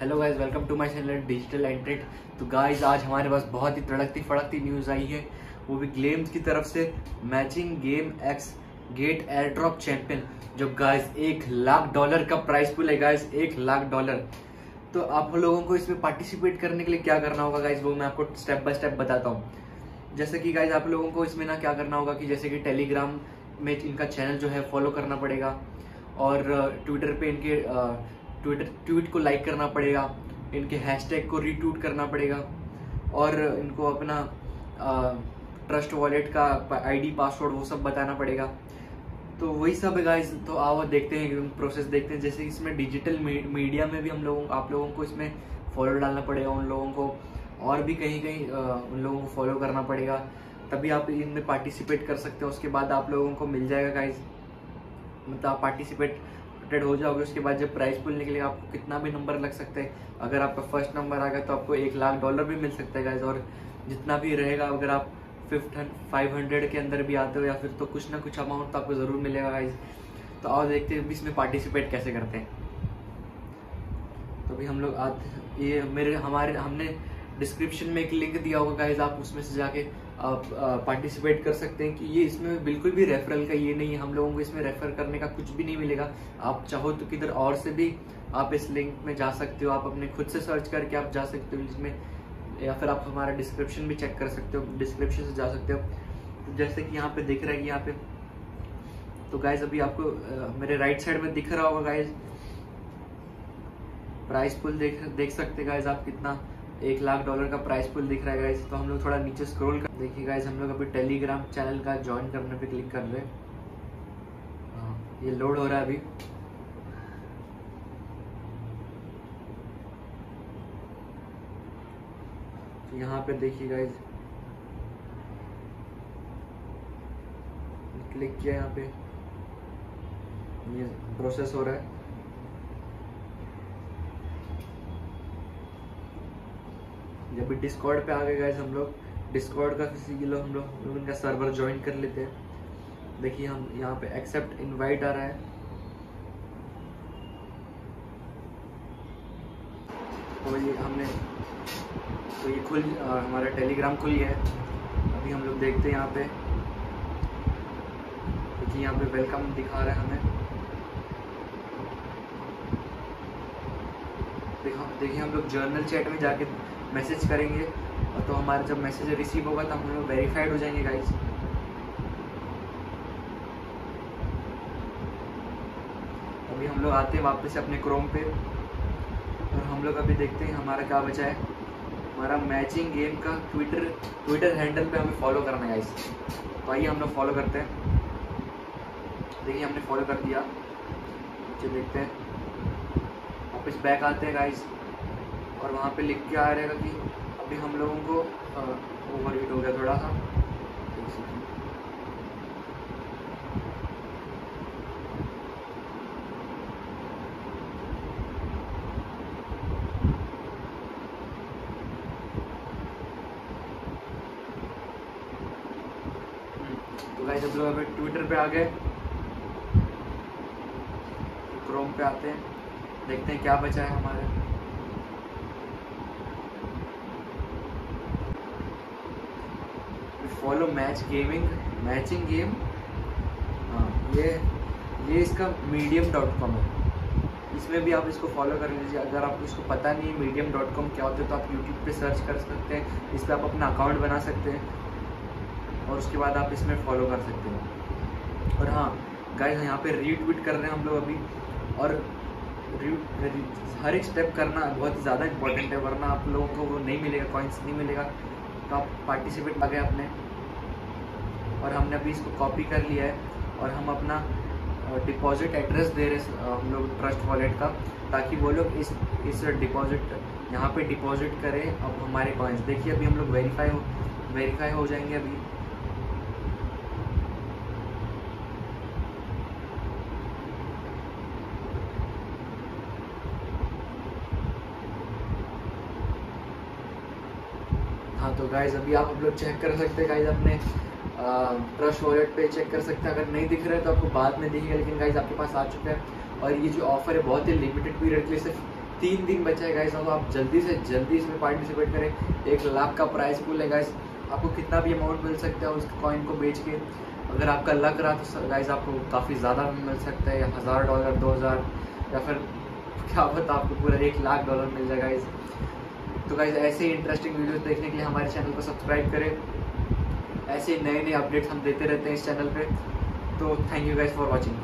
Hello guys welcome to my channel digital एंट्रेट तो guys आज हमारे पास बहुत ही तड़कती फड़कती न्यूज़ आई है। वो भी ग्लेम्स की तरफ़ से matching game X gate airdrop champion जो गाइस एक लाख डॉलर का प्राइस पुल है गाइस एक लाख डॉलर तो आप लोगों को इसमें पार्टिसिपेट करने के लिए क्या करना होगा गाइज़ वो मैं आपको स्टेप बाय स्टेप बताता हूँ। जैसे कि गाइज़ आप लोगों को इसमें ना क्या करना होगा कि जैसे कि टेलीग्राम में इनका चैनल जो है फॉलो करना पड़ेगा। और ट्विटर पे इनके ट्विटर ट्वीट को लाइक करना पड़ेगा, इनके हैशटैग को रीट्वीट करना पड़ेगा, और इनको अपना ट्रस्ट वॉलेट का आईडी पासवर्ड वो सब बताना पड़ेगा। तो वही सब है गाइज़ तो आओ देखते हैं प्रोसेस देखते हैं। जैसे इसमें डिजिटल मीडिया में भी हम लोगों, आप लोगों को इसमें फॉलो डालना पड़ेगा, उन लोगों को, और भी कहीं कहीं उन लोगों को फॉलो करना पड़ेगा। तभी आप इनमें पार्टिसिपेट कर सकते हो, उसके बाद आप लोगों को मिल जाएगा गाइज़ मतलब आप पार्टिसिपेटेड हो जाओगे, उसके बाद जब प्राइस पुल निकलेगा, आपको कितना भी नंबर लग सकता है। अगर आपका फ़र्स्ट नंबर आ गया तो आपको एक लाख डॉलर भी मिल सकता है गाइज़ और जितना भी रहेगा, अगर आप फिफ्थ फाइव हंड्रेड के अंदर भी आते हो, या फिर तो कुछ ना कुछ अमाउंट तो आपको ज़रूर मिलेगा गाइज़ तो आओ देखते हैं इसमें पार्टिसिपेट कैसे करते हैं। तो अभी हम लोग आज, ये मेरे, हमारे, हमने डिस्क्रिप्शन में एक लिंक दिया होगा गाइज़ आप उसमें से जाके, आप पार्टिसिपेट कर सकते हैं कि ये इसमें बिल्कुल भी रेफरल का ये नहीं है। हम लोगों को इसमें रेफर करने का कुछ भी नहीं मिलेगा। आप चाहो तो किधर और से भी आप इस लिंक में जा सकते हो। आप अपने खुद से सर्च करके आप जा सकते हो इसमें या फिर आप हमारा डिस्क्रिप्शन भी चेक कर सकते हो डिस्क्रिप्शन से जा सकते हो। तो जैसे कि यहाँ पे दिख रहा है यहाँ पे तो गाइज़ अभी आपको मेरे राइट साइड में दिख रहा होगा गाइज़ प्राइस पुल देख देख सकते गाइज़ आप कितना एक लाख डॉलर का प्राइस पुल दिख रहा है गाइज़ तो हम लोग थोड़ा नीचे स्क्रॉल कर देखिए गाइज़ हम लोग अभी टेलीग्राम चैनल का ज्वाइन करने पे क्लिक कर रहे हैं। हाँ, ये लोड हो रहा है अभी। तो यहाँ पे देखिए गाइज़ क्लिक किया यहाँ पे। ये प्रोसेस हो रहा है। जब भी डिस्कॉर्ड पे आ गए गाइज़ हम लोग। डिस्कॉर्ड का किसी किलो हम लोग लोग इनका सर्वर ज्वाइन कर लेते हैं। देखिए, हम यहाँ पे एक्सेप्ट इनवाइट आ रहा है। तो ये हमने तो ये खुल हमारा टेलीग्राम खुल गया है। अभी हम लोग देखते हैं यहाँ पे। देखिए, यहाँ पे वेलकम दिखा रहा है हमें। देखिए, हम लोग जर्नल चैट में जाके मैसेज करेंगे और तो हमारा जब मैसेज रिसीव होगा तो हम लोग वेरीफाइड हो जाएँगे गाइज़ अभी हम लोग आते हैं वापस अपने क्रोम पे और हम लोग अभी देखते हैं हमारा क्या बचा है। हमारा मैचिंग गेम का ट्विटर ट्विटर हैंडल पे हमें फॉलो करना है गाइज़ तो आइए हम लोग फॉलो करते हैं। देखिए, हमने फॉलो कर दिया। देखते हैं। वापस बैक आते हैं गाइज़ और वहाँ पे लिख के आ रहेगा कि अभी हम लोगों को ओवर हीट हो गया थोड़ा सा। तो ट्विटर पे आ गए। क्रोम पे आते हैं। देखते हैं क्या बचा है हमारे। Follow match gaming matching game हाँ ये ये इसका मीडियम डॉट कॉम है। इसमें भी आप इसको फॉलो कर लीजिए। अगर आपको इसको पता नहीं मीडियम डॉट कॉम क्या होता है तो आप यूट्यूब पे सर्च कर सकते हैं। इस पर आप अपना अकाउंट बना सकते हैं। और उसके बाद आप इसमें फॉलो कर सकते हैं। और हाँ गाइस यहाँ पे रीट्वीट कर रहे हैं हम लोग अभी। और हर एक स्टेप करना बहुत ज़्यादा इंपॉर्टेंट है, वरना आप लोगों को वो नहीं मिलेगा कॉइन्स नहीं मिलेगा। तो आप पार्टिसिपेट आ गए अपने। और हमने अभी इसको कॉपी कर लिया है और हम अपना डिपॉजिट एड्रेस दे रहे हम लोग ट्रस्ट वॉलेट का, ताकि वो लोग इस इस डिपॉजिट यहाँ पे डिपॉजिट करें, अब हमारे कॉइन्स देखिए, अभी हम लोग वेरीफाई हो वेरीफाई हो जाएँगे अभी। हाँ तो गाइज़ अभी आप लोग चेक कर सकते हैं गाइज़ अपने ट्रस्ट वॉलेट पे चेक कर सकते हैं। अगर नहीं दिख रहा है तो आपको बाद में दिखेगा, लेकिन गाइज़ आपके पास आ चुका है। और ये जो ऑफ़र है, बहुत ही लिमिटेड पीरियड के लिए सिर्फ़ तीन दिन बचा है गाइस तो आप जल्दी से, जल्दी इसमें पार्टिसिपेट करें। एक लाख का प्राइस पुल है गाइस आपको कितना भी अमाउंट मिल सकता है उस कॉइन को बेच के। अगर आपका लग रहा तो गाइज़ आपको काफ़ी ज़्यादा मिल सकता है। हज़ार डॉलर दो हज़ार, या फिर क्या पता आपको पूरा एक लाख डॉलर मिल जाएगा गाइस तो गाइज़ ऐसे ही इंटरेस्टिंग वीडियोस देखने के लिए हमारे चैनल को सब्सक्राइब करें। ऐसे नए नए अपडेट्स हम देते रहते हैं इस चैनल पे। तो thank you guys for watching